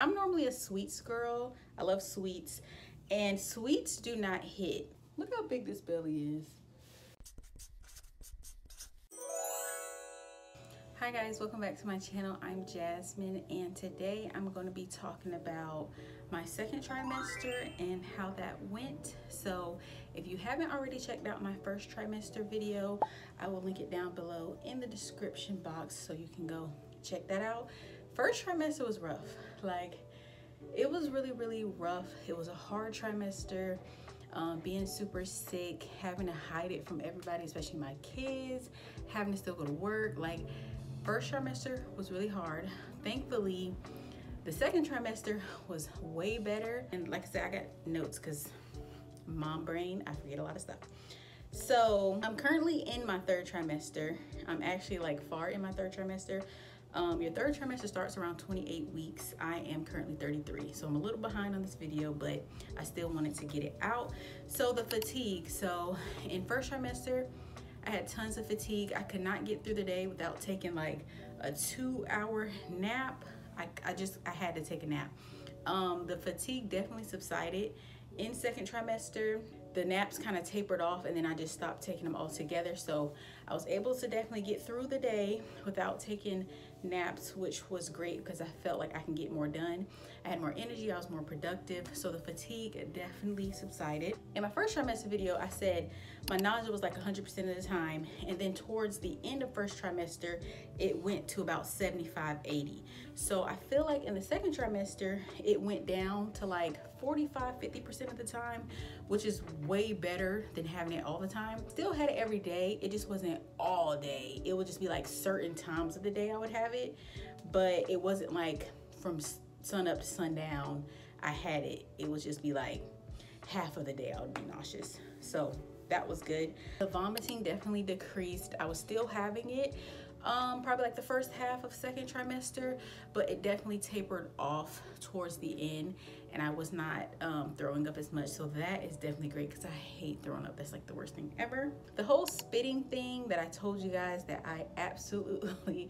I'm normally a sweets girl. I love sweets and sweets do not hit. Look how big this belly is. Hi guys, welcome back to my channel. I'm Jasmine and today I'm going to be talking about my second trimester and how that went. So if you haven't already checked out my first trimester video, I will link it down below in the description box so you can go check that out first trimester was rough. Like, it was really, really rough. It was a hard trimester. Um, being super sick, having to hide it from everybody, especially my kids, having to still go to work. Like, first trimester was really hard. Thankfully, the second trimester was way better. And like I said, I got notes because mom brain, I forget a lot of stuff. So I'm currently in my third trimester. I'm actually like far in my third trimester. Um, your third trimester starts around 28 weeks. I am currently 33, so I'm a little behind on this video, but I still wanted to get it out. So the fatigue, so in first trimester, I had tons of fatigue. I could not get through the day without taking like a two hour nap. I, I just, I had to take a nap. Um, the fatigue definitely subsided. In second trimester, the naps kind of tapered off and then I just stopped taking them altogether. So I was able to definitely get through the day without taking naps, which was great because I felt like I can get more done. I had more energy, I was more productive, so the fatigue definitely subsided. In my first trimester video, I said my nausea was like 100% of the time, and then towards the end of first trimester, it went to about 75, 80. So I feel like in the second trimester, it went down to like 45, 50% of the time, which is way better than having it all the time. Still had it every day, it just wasn't all day. It would just be like certain times of the day I would have it, but it wasn't like from sun up to sundown I had it. It would just be like half of the day I would be nauseous. So that was good. The vomiting definitely decreased. I was still having it, um, probably like the first half of second trimester, but it definitely tapered off towards the end and I was not um, throwing up as much. So that is definitely great because I hate throwing up. That's like the worst thing ever. The whole spitting thing that I told you guys that I absolutely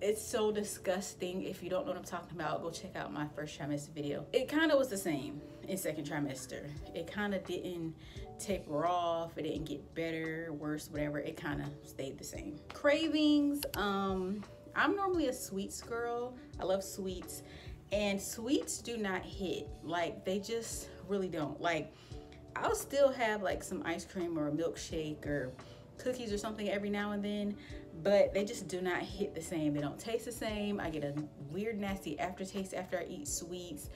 it's so disgusting. If you don't know what i'm talking about go check out my first trimester video. It kind of was the same in second trimester. It kind of didn't taper off. It didn't get better worse whatever. It kind of stayed the same. Cravings um i'm normally a sweets girl. I love sweets. And sweets do not hit. Like they just really don't. Like i'll still have like some ice cream or a milkshake or cookies or something every now and then but they just do not hit the same. They don't taste the same. I get a weird nasty aftertaste after i eat sweets.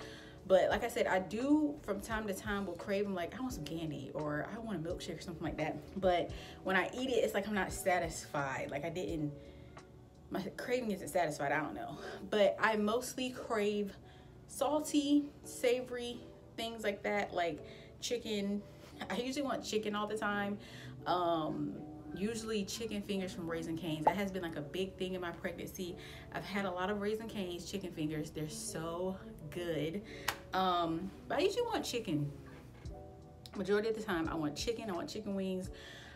But like i said i do from time to time will crave them like i want some candy or i want a milkshake or something like that. But when i eat it it's like i'm not satisfied. Like i didn't my craving isn't satisfied. I don't know. But i mostly crave salty savory things like that like chicken. I usually want chicken all the time. Um usually chicken fingers from Raising Cane's. That has been like a big thing in my pregnancy. I've had a lot of Raising Cane's chicken fingers. They're so good. Um, but I usually want chicken. Majority of the time, I want chicken. I want chicken wings.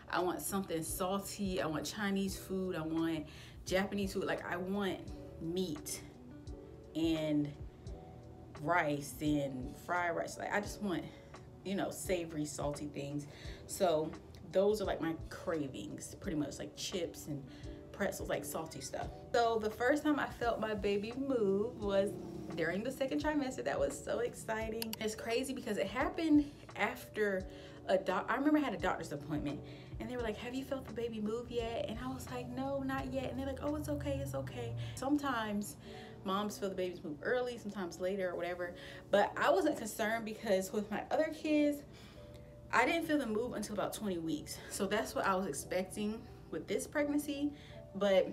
I want something salty. I want Chinese food. I want Japanese food. Like I want meat and rice and fried rice. Like I just want, you know, savory, salty things. So those are like my cravings pretty much like chips and pretzels like salty stuff. So the first time i felt my baby move was during the second trimester. That was so exciting. It's crazy because it happened after a doc i remember i had a doctor's appointment and they were like have you felt the baby move yet? And i was like no not yet. And they're like oh it's okay it's okay. Sometimes moms feel the babies move early sometimes later or whatever but i wasn't concerned because with my other kids I didn't feel the move until about 20 weeks. So that's what I was expecting with this pregnancy, but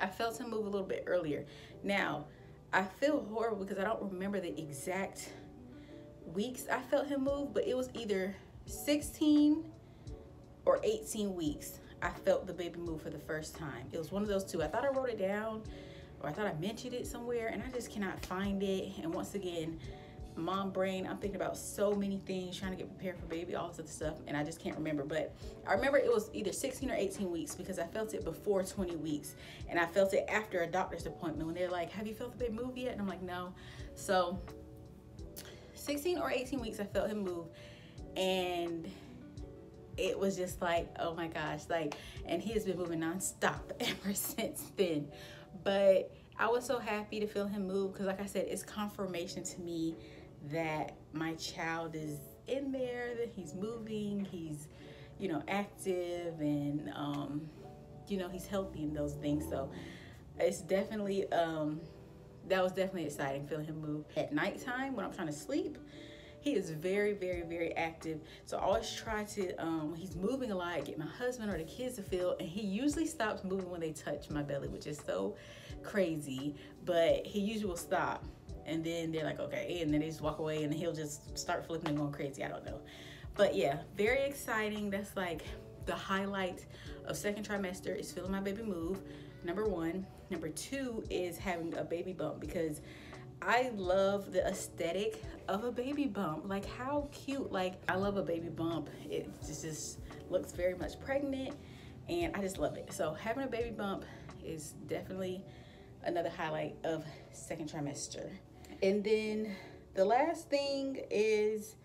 I felt him move a little bit earlier. Now, I feel horrible because I don't remember the exact weeks I felt him move, but it was either 16 or 18 weeks I felt the baby move for the first time. It was one of those two. I thought I wrote it down or I thought I mentioned it somewhere and I just cannot find it. And once again, mom brain. I'm thinking about so many things, trying to get prepared for baby, all this other stuff, and I just can't remember. But I remember it was either 16 or 18 weeks because I felt it before 20 weeks, and I felt it after a doctor's appointment when they're like, "Have you felt the baby move yet?" And I'm like, "No." So 16 or 18 weeks, I felt him move, and it was just like, oh my gosh, like, and he has been moving nonstop ever since then. But I was so happy to feel him move because, like I said, it's confirmation to me that my child is in there, that he's moving, he's, you know, active, and, um, you know, he's healthy and those things. So it's definitely, um, that was definitely exciting feeling him move. At nighttime when I'm trying to sleep, he is very, very, very active. So I always try to, um, he's moving a lot, get my husband or the kids to feel, and he usually stops moving when they touch my belly, which is so crazy, but he usually will stop and then they're like, okay, and then they just walk away and he'll just start flipping and going crazy. I don't know. But yeah, very exciting. That's like the highlight of second trimester is feeling my baby move. Number one. Number two is having a baby bump because I love the aesthetic of a baby bump. Like how cute. Like I love a baby bump. It just, just looks very much pregnant and I just love it. So having a baby bump is definitely another highlight of second trimester. And then the last thing is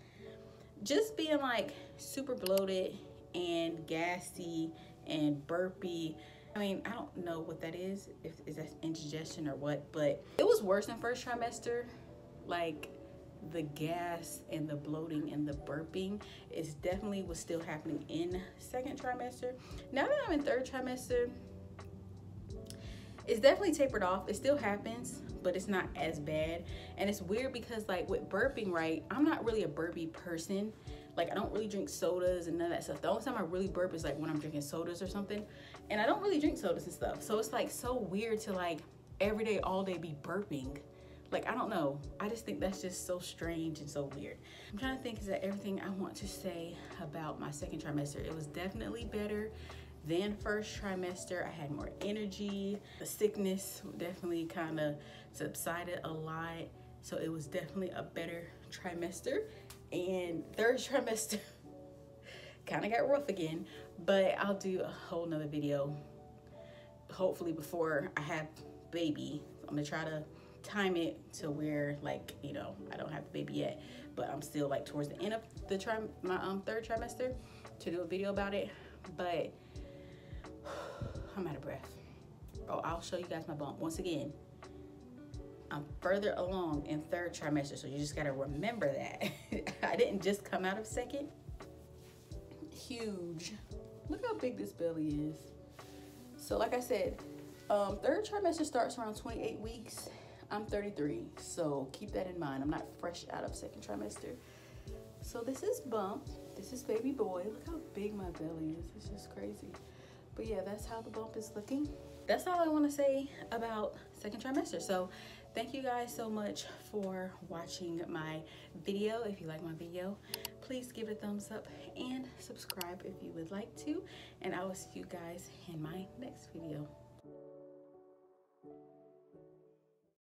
just being like super bloated and gassy and burpy. I mean, I don't know what that is, if is that indigestion or what, but it was worse in first trimester. Like the gas and the bloating and the burping is definitely was still happening in second trimester. Now that I'm in third trimester, it's definitely tapered off. It still happens, but it's not as bad. And it's weird because like with burping, right? I'm not really a burpy person. Like I don't really drink sodas and none of that stuff. The only time I really burp is like when I'm drinking sodas or something. And I don't really drink sodas and stuff. So it's like so weird to like every day, all day be burping. Like, I don't know. I just think that's just so strange and so weird. I'm trying to think is that everything I want to say about my second trimester. It was definitely better than first trimester. I had more energy. The sickness definitely kind of subsided a lot. So it was definitely a better trimester. And third trimester kind of got rough again, but I'll do a whole nother video hopefully before I have baby. I'm gonna try to time it to where like, you know, I don't have the baby yet, but I'm still like towards the end of the tri my um, third trimester to do a video about it. But I'm out of breath. Oh, I'll show you guys my bump. Once again, I'm further along in third trimester, so you just gotta remember that. I didn't just come out of second. Huge. Look how big this belly is. So like I said, um, third trimester starts around 28 weeks. I'm 33, so keep that in mind. I'm not fresh out of second trimester. So this is bump. This is baby boy. Look how big my belly is. It's just crazy. But yeah, that's how the bump is looking. That's all I want to say about second trimester. So thank you guys so much for watching my video. If you like my video, please give it a thumbs up and subscribe if you would like to. And I will see you guys in my next video.